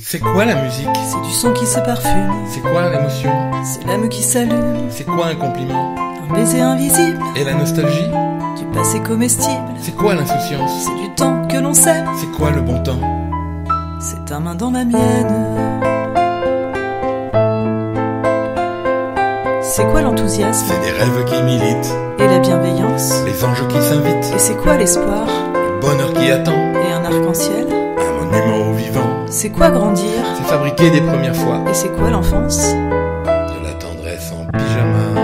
C'est quoi la musique? C'est du son qui se parfume, C'est quoi l'émotion? C'est l'âme qui s'allume, C'est quoi un compliment? Un baiser invisible, Et la nostalgie? Du passé comestible. C'est quoi l'insouciance? C'est du temps que l'on sème, C'est quoi le bon temps? C'est ta main dans la mienne. C'est quoi l'enthousiasme? C'est des rêves qui militent, et la bienveillance? Les anges qui s'invitent, Et c'est quoi l'espoir? Le bonheur qui attend, et un arc-en-ciel? C'est quoi grandir C'est fabriquer des premières fois, Et c'est quoi l'enfance de la tendresse en pyjama.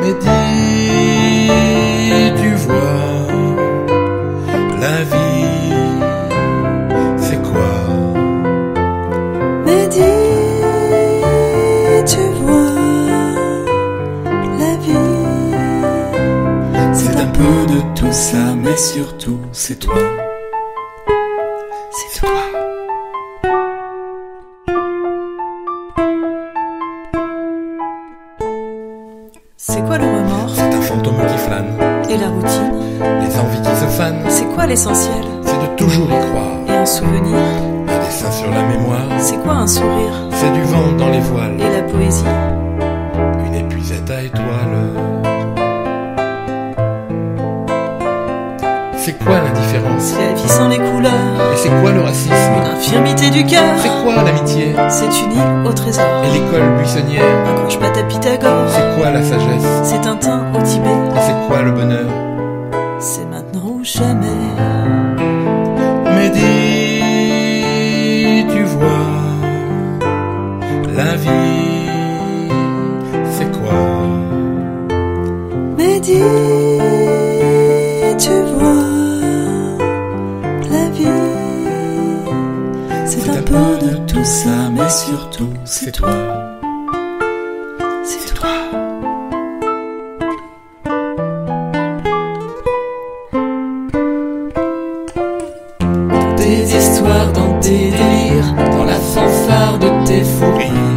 Mais dis, tu vois, la vie, c'est quoi Mais dis, tu vois, la vie, C'est un peu de tout ça, mais surtout, c'est toi. c'est toi. C'est quoi l'essentiel C'est de toujours y croire, et un souvenir un dessin sur la mémoire. C'est quoi un sourire C'est du vent dans les voiles, et la poésie une épuisette à étoiles. C'est quoi l'indifférence C'est la vie sans les couleurs. Et c'est quoi le racisme Infirmité du cœur. C'est quoi l'amitié C'est une île au trésor. Et l'école buissonnière. Ta Pythagore. C'est quoi la sagesse C'est la vie, c'est quoi? Mais dis, tu vois, la vie, c'est un peu de tout ça, mais surtout, c'est toi. C'est toi. Des histoires dans tes délires, dans la fanfare de tes fous